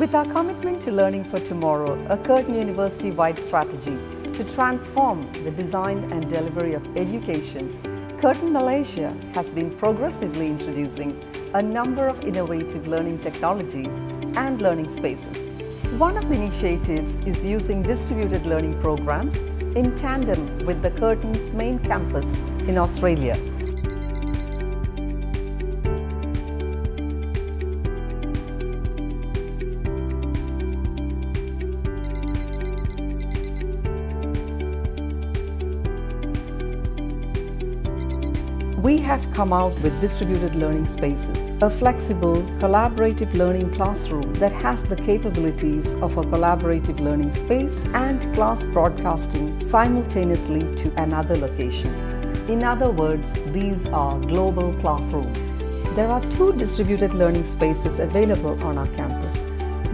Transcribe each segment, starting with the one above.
With our commitment to learning for tomorrow, a Curtin University-wide strategy to transform the design and delivery of education, Curtin Malaysia has been progressively introducing a number of innovative learning technologies and learning spaces. One of the initiatives is using distributed learning programs in tandem with the Curtin's main campus in Australia. We have come out with distributed learning spaces, a flexible, collaborative learning classroom that has the capabilities of a collaborative learning space and class broadcasting simultaneously to another location. In other words, these are global classrooms. There are two distributed learning spaces available on our campus.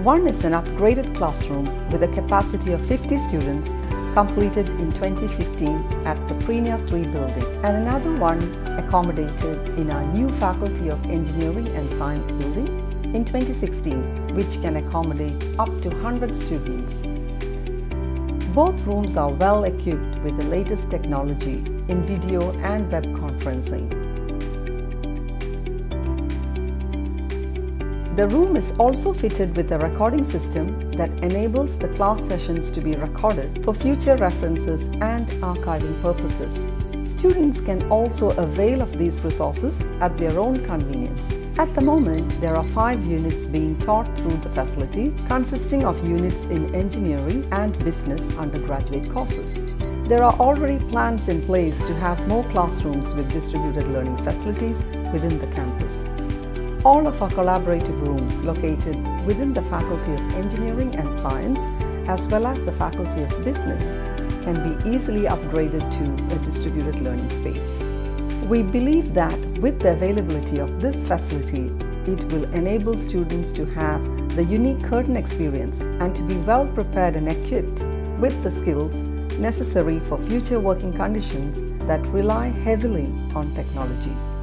One is an upgraded classroom with a capacity of 50 students completed in 2015 at the Premier 3 building and another one accommodated in our new Faculty of Engineering and Science building in 2016 which can accommodate up to 100 students. Both rooms are well equipped with the latest technology in video and web conferencing. The room is also fitted with a recording system that enables the class sessions to be recorded for future references and archiving purposes. Students can also avail of these resources at their own convenience. At the moment, there are five units being taught through the facility, consisting of units in engineering and business undergraduate courses. There are already plans in place to have more classrooms with distributed learning facilities within the campus. All of our collaborative rooms located within the Faculty of Engineering and Science as well as the Faculty of Business can be easily upgraded to a distributed learning space. We believe that with the availability of this facility, it will enable students to have the unique Curtin experience and to be well prepared and equipped with the skills necessary for future working conditions that rely heavily on technologies.